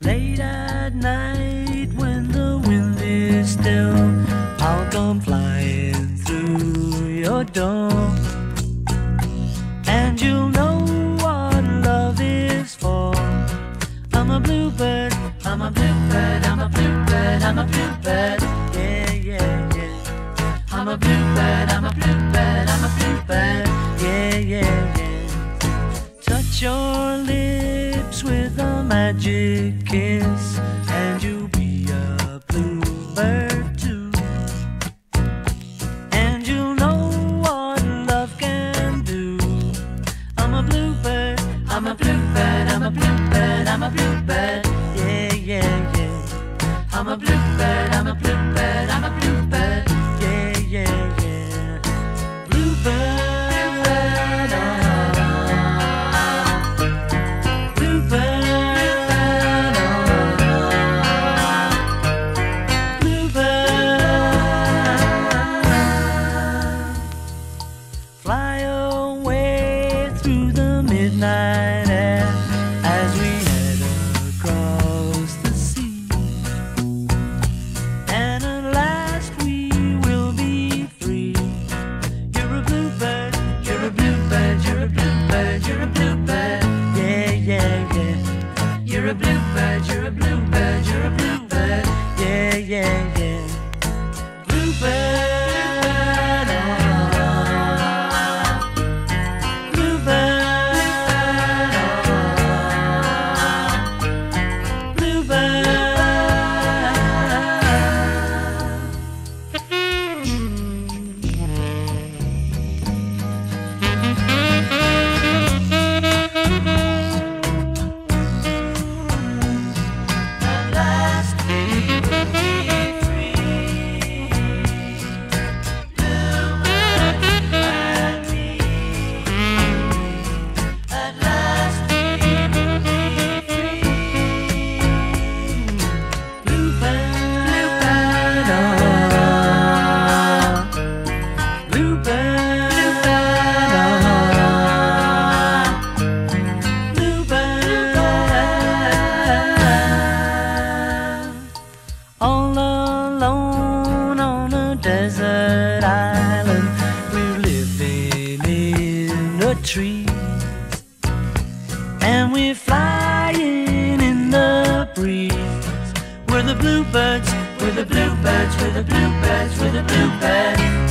Late at night when the wind is still, I'll come flying through your door. And you'll know what love is for. I'm a bluebird, I'm a bluebird, I'm a bluebird, I'm a bluebird. Yeah, yeah, yeah. I'm a bluebird, I'm a bluebird, I'm a bluebird. Yeah, yeah, yeah. Touch your lips magic kiss, and you'll be a bluebird too. And you'll know what love can do. I'm a bluebird, I'm a bluebird, I'm a bluebird, I'm a bluebird. Yeah, yeah, yeah. I'm a bluebird, island, we're living in a tree. And we're flying in the breeze. We're the bluebirds, we're the bluebirds, we're the bluebirds, we're the bluebirds.